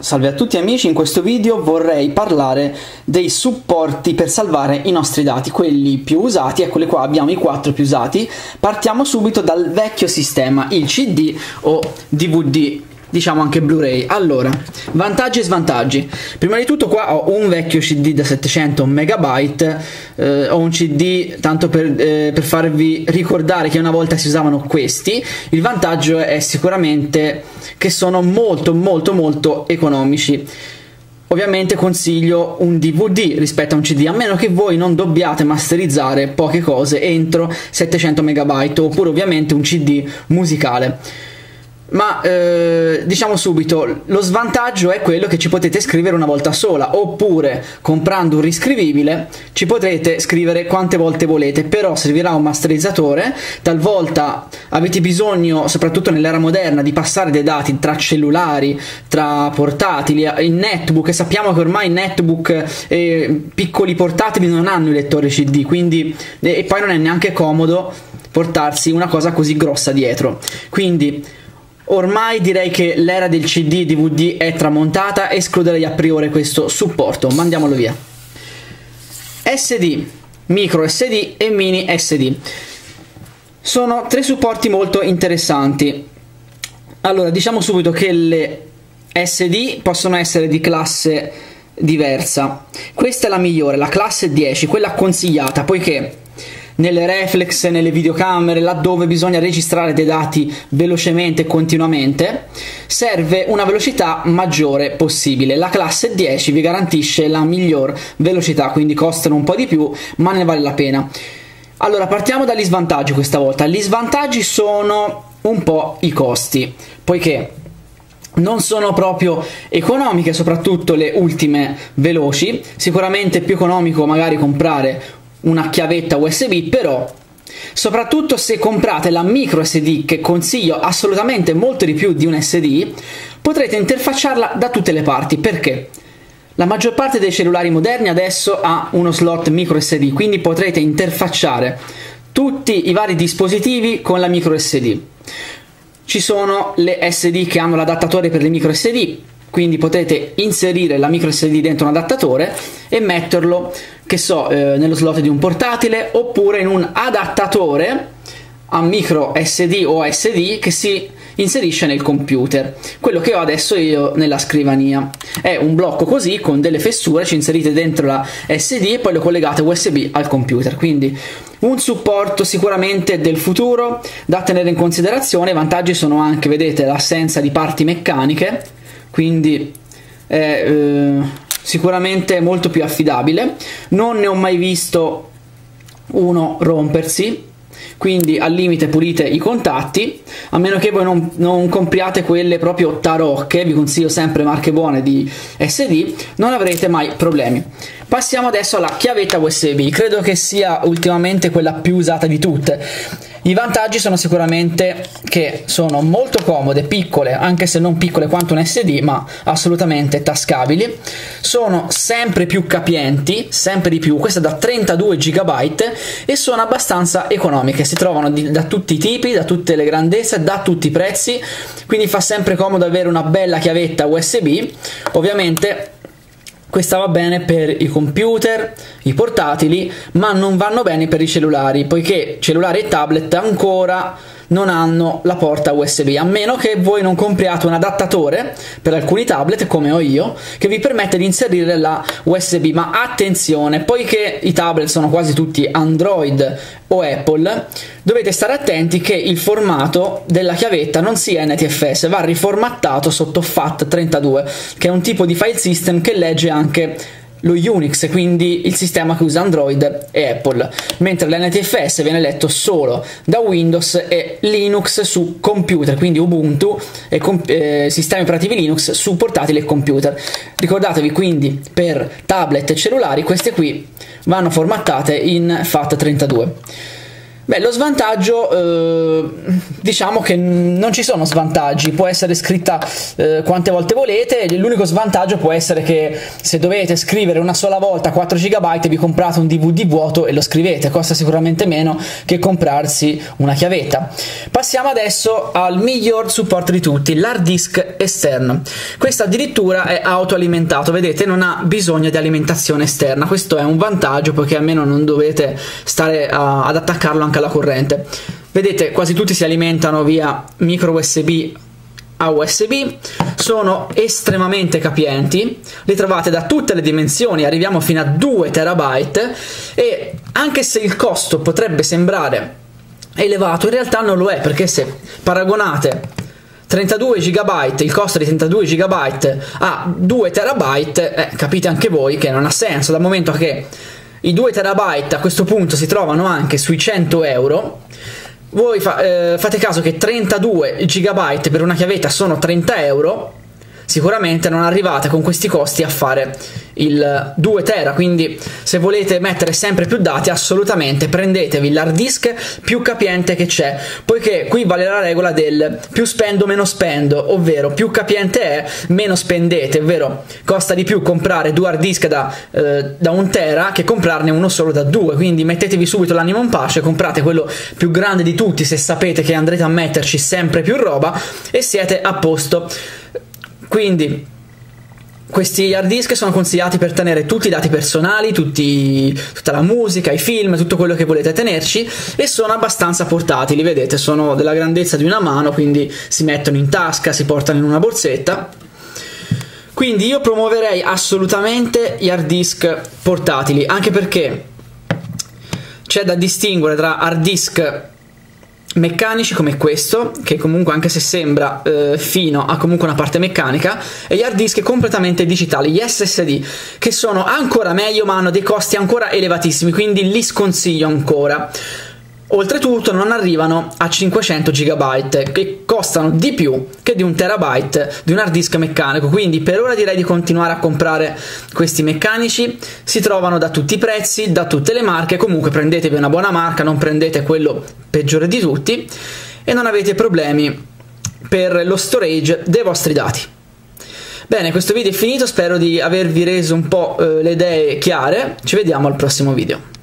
Salve a tutti amici, in questo video vorrei parlare dei supporti per salvare i nostri dati, quelli più usati, eccoli qua abbiamo i quattro più usati. Partiamo subito dal vecchio sistema, il CD o DVD diciamo anche Blu-ray. Allora, vantaggi e svantaggi. Prima di tutto qua ho un vecchio CD da 700 MB, eh, ho un CD tanto per, eh, per, farvi ricordare che una volta si usavano questi. Il vantaggio è sicuramente che sono molto molto molto economici. Ovviamente consiglio un DVD rispetto a un CD, a meno che voi non dobbiate masterizzare poche cose entro 700 MB, oppure ovviamente un CD musicale ma eh, diciamo subito lo svantaggio è quello che ci potete scrivere una volta sola oppure comprando un riscrivibile ci potrete scrivere quante volte volete però servirà un masterizzatore. Talvolta avete bisogno soprattutto nell'era moderna di passare dei dati tra cellulari tra portatili in netbook e sappiamo che ormai netbook e piccoli portatili non hanno i lettori cd quindi e poi non è neanche comodo portarsi una cosa così grossa dietro. Quindi Ormai direi che l'era del CD DVD è tramontata, escluderei a priori questo supporto, mandiamolo via. SD, micro SD e mini SD. Sono tre supporti molto interessanti. Allora, diciamo subito che le SD possono essere di classe diversa. Questa è la migliore, la classe 10, quella consigliata, poiché nelle reflex, nelle videocamere, laddove bisogna registrare dei dati velocemente e continuamente, serve una velocità maggiore possibile. La classe 10 vi garantisce la miglior velocità, quindi costano un po' di più, ma ne vale la pena. Allora, partiamo dagli svantaggi questa volta. Gli svantaggi sono un po' i costi, poiché non sono proprio economiche, soprattutto le ultime veloci. Sicuramente più economico magari comprare una chiavetta USB, però soprattutto se comprate la micro SD che consiglio assolutamente molto di più di un SD, potrete interfacciarla da tutte le parti. Perché? La maggior parte dei cellulari moderni adesso ha uno slot micro SD, quindi potrete interfacciare tutti i vari dispositivi con la micro SD. Ci sono le SD che hanno l'adattatore per le micro SD, quindi potete inserire la micro SD dentro un adattatore e metterlo che so eh, nello slot di un portatile oppure in un adattatore a micro SD o SD che si inserisce nel computer. Quello che ho adesso io nella scrivania. È un blocco così con delle fessure ci inserite dentro la SD e poi lo collegate USB al computer. Quindi un supporto sicuramente del futuro da tenere in considerazione. I vantaggi sono anche vedete l'assenza di parti meccaniche. Quindi è eh, sicuramente molto più affidabile. Non ne ho mai visto uno rompersi, quindi al limite pulite i contatti, a meno che voi non, non, compriate quelle proprio tarocche, vi consiglio sempre marche buone di SD, non avrete mai problemi. Passiamo adesso alla chiavetta USB, credo che sia ultimamente quella più usata di tutte i vantaggi sono sicuramente che sono molto comode, piccole, anche se non piccole quanto un SD, ma assolutamente tascabili. Sono sempre più capienti, sempre di più, questa da 32 GB e sono abbastanza economiche. Si trovano di, da tutti i tipi, da tutte le grandezze, da tutti i prezzi, quindi fa sempre comodo avere una bella chiavetta USB. Ovviamente questa va bene per i computer, i portatili, ma non vanno bene per i cellulari, poiché cellulari e tablet ancora non hanno la porta USB, a meno che voi non compriate un adattatore per alcuni tablet, come ho io, che vi permette di inserire la USB. Ma attenzione, poiché i tablet sono quasi tutti Android o Apple, dovete stare attenti che il formato della chiavetta non sia NTFS, va riformattato sotto FAT32, che è un tipo di file system che legge anche lo Unix, quindi il sistema che usa Android e Apple, mentre l'NTFS viene letto solo da Windows e Linux su computer, quindi Ubuntu e com- eh, sistemi operativi Linux su portatili e computer. Ricordatevi quindi per tablet e cellulari queste qui vanno formattate in FAT32. Beh, lo svantaggio, eh, diciamo che non ci sono svantaggi, può essere scritta eh, quante volte volete, l'unico svantaggio può essere che se dovete scrivere una sola volta 4 GB vi comprate un DVD vuoto e lo scrivete, costa sicuramente meno che comprarsi una chiavetta. Passiamo adesso al miglior supporto di tutti, l'hard disk esterno. Questo addirittura è autoalimentato, vedete, non ha bisogno di alimentazione esterna, questo è un vantaggio poiché almeno non dovete stare a, ad attaccarlo anche alla corrente. Vedete, quasi tutti si alimentano via micro USB a USB, sono estremamente capienti, li trovate da tutte le dimensioni, arriviamo fino a 2 terabyte. E anche se il costo potrebbe sembrare elevato, in realtà non lo è perché se paragonate 32 GB, il costo di 32 GB a 2 terabyte, eh, capite anche voi che non ha senso, dal momento che i 2 terabyte a questo punto si trovano anche sui 100 euro. Voi fa, eh, fate caso che 32 GB per una chiavetta sono 30 euro sicuramente non arrivate con questi costi a fare il 2 tera. Quindi se volete mettere sempre più dati assolutamente prendetevi l'hard disk più capiente che c'è poiché qui vale la regola del più spendo meno spendo ovvero più capiente è meno spendete ovvero costa di più comprare due hard disk da, eh, da un tera che comprarne uno solo da due. Quindi mettetevi subito l'animo in pace comprate quello più grande di tutti se sapete che andrete a metterci sempre più roba e siete a posto quindi questi hard disk sono consigliati per tenere tutti i dati personali, tutti, tutta la musica, i film, tutto quello che volete tenerci e sono abbastanza portatili, vedete, sono della grandezza di una mano, quindi si mettono in tasca, si portano in una borsetta. Quindi io promuoverei assolutamente gli hard disk portatili, anche perché c'è da distinguere tra hard disk meccanici come questo, che comunque anche se sembra eh, fino ha comunque una parte meccanica, e gli hard disk completamente digitali, gli SSD, che sono ancora meglio ma hanno dei costi ancora elevatissimi, quindi li sconsiglio ancora. Oltretutto non arrivano a 500 GB che costano di più che di un terabyte di un hard disk meccanico, quindi per ora direi di continuare a comprare questi meccanici, si trovano da tutti i prezzi, da tutte le marche, comunque prendetevi una buona marca, non prendete quello peggiore di tutti e non avete problemi per lo storage dei vostri dati. Bene, questo video è finito, spero di avervi reso un po' eh, le idee chiare, ci vediamo al prossimo video.